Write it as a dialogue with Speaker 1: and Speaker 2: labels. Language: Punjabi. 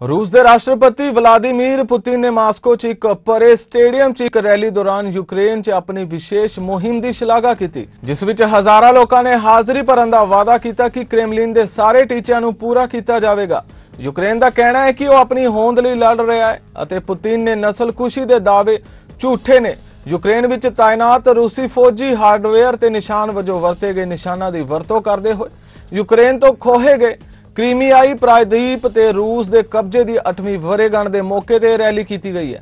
Speaker 1: ਰੂਸ ਦੇ ਰਾਸ਼ਟਰਪਤੀ ਵਲਾਦੀਮੀਰ ਪੁਤਿਨ ਨੇ ਮਾਸਕੋ 'ਚ ਇੱਕ ਪਰੇ ਸਟੇਡੀਅਮ 'ਚ ਇੱਕ ਰੈਲੀ ਦੌਰਾਨ ਯੂਕਰੇਨ 'ਚ ਆਪਣੀ ਵਿਸ਼ੇਸ਼ ਮੁਹਿੰਮ ਦੀ ਸ਼ਲਾਘਾ ਕੀਤੀ, ਜਿਸ ਵਿੱਚ ਹਜ਼ਾਰਾਂ ਲੋਕਾਂ ਨੇ ਹਾਜ਼ਰੀ ਭਰਨ ਦਾ ਵਾਅਦਾ ਕੀਤਾ ਕਿ ਕ੍ਰੈਮਲਿਨ ਦੇ ਸਾਰੇ ਟੀਚਿਆਂ ਨੂੰ ਪੂਰਾ ਕੀਤਾ ਜਾਵੇਗਾ। ਯੂਕਰੇਨ ਦਾ ਕਹਿਣਾ ਹੈ ਕਿ ਉਹ ਆਪਣੀ ਹੋਂਦ ਲਈ ਲੜ ਰਿਹਾ ਹੈ ਅਤੇ ਪੁਤਿਨ ਨੇ ਨਸਲਕੁਸ਼ੀ ਦੇ ਦਾਅਵੇ ਝੂਠੇ ਨੇ। ਯੂਕਰੇਨ ਵਿੱਚ ਤਾਇਨਾਤ ਰੂਸੀ ਫੌਜੀ ਹਾਰਡਵੇਅਰ ਤੇ ਨਿਸ਼ਾਨ ਵਜੋਂ ਵਰਤੇ ਗਏ ਨਿਸ਼ਾਨਾਂ ਦੀ ਵਰਤੋਂ ਕਰਦੇ ਹੋਏ ਯੂਕਰੇਨ ਤੋਂ ਖੋਹੇ ਗਏ ਕ੍ਰੀਮੀਆਈ ਪ੍ਰਾਇਦੀਪ ਤੇ ਰੂਸ ਦੇ ਕਬਜ਼ੇ ਦੀ 8ਵੀਂ ਵਰੇਗੰਢ ਦੇ ਮੌਕੇ ਤੇ ਰੈਲੀ ਕੀਤੀ ਗਈ ਹੈ।